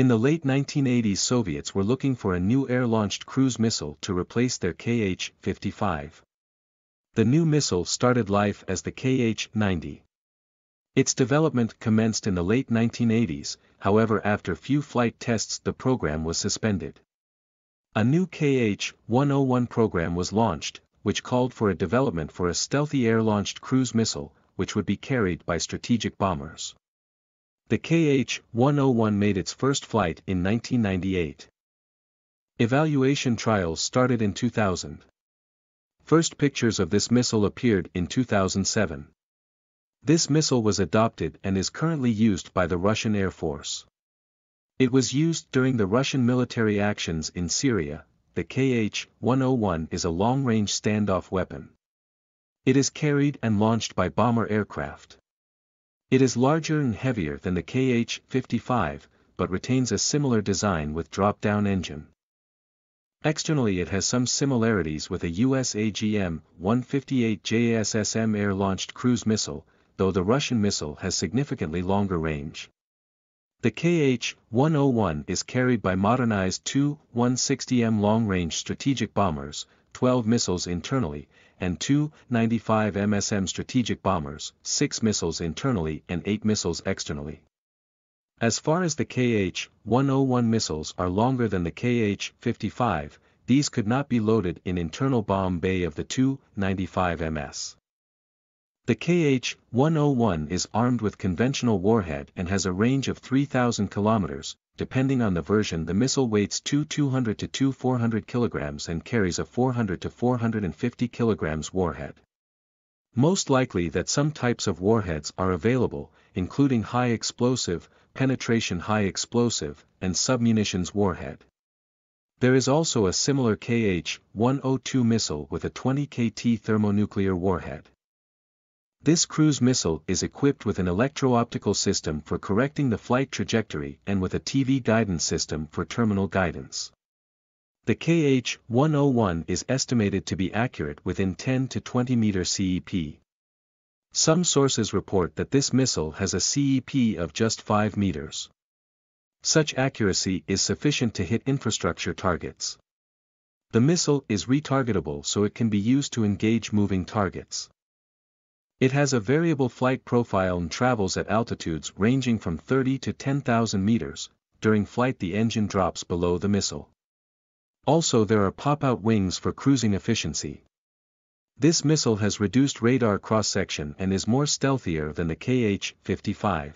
In the late 1980s Soviets were looking for a new air-launched cruise missile to replace their Kh-55. The new missile started life as the Kh-90. Its development commenced in the late 1980s, however after few flight tests the program was suspended. A new KH-101 program was launched, which called for a development for a stealthy air-launched cruise missile, which would be carried by strategic bombers. The KH-101 made its first flight in 1998. Evaluation trials started in 2000. First pictures of this missile appeared in 2007. This missile was adopted and is currently used by the Russian Air Force. It was used during the Russian military actions in Syria, the KH-101 is a long-range standoff weapon. It is carried and launched by bomber aircraft. It is larger and heavier than the KH-55, but retains a similar design with drop-down engine. Externally it has some similarities with a US AGM-158 JASSM air-launched cruise missile, though the Russian missile has significantly longer range. The KH-101 is carried by modernized two 160M long-range strategic bombers, 12 missiles internally, and two 95 MSM strategic bombers, 6 missiles internally and 8 missiles externally. As far as the KH-101 missiles are longer than the KH-55, these could not be loaded in internal bomb bay of the two 95 MS. The KH-101 is armed with conventional warhead and has a range of 3,000 kilometers, depending on the version the missile weighs 2 200 to 2 400 kilograms and carries a 400 to 450 kilograms warhead. Most likely that some types of warheads are available, including high explosive, penetration high explosive, and submunitions warhead. There is also a similar KH-102 missile with a 20 KT thermonuclear warhead. This cruise missile is equipped with an electro-optical system for correcting the flight trajectory and with a TV guidance system for terminal guidance. The KH-101 is estimated to be accurate within 10 to 20 meter CEP. Some sources report that this missile has a CEP of just 5 meters. Such accuracy is sufficient to hit infrastructure targets. The missile is retargetable so it can be used to engage moving targets. It has a variable flight profile and travels at altitudes ranging from 30 to 10,000 meters, during flight the engine drops below the missile. Also there are pop-out wings for cruising efficiency. This missile has reduced radar cross-section and is more stealthier than the KH-55.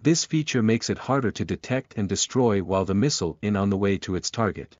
This feature makes it harder to detect and destroy while the missile in on the way to its target.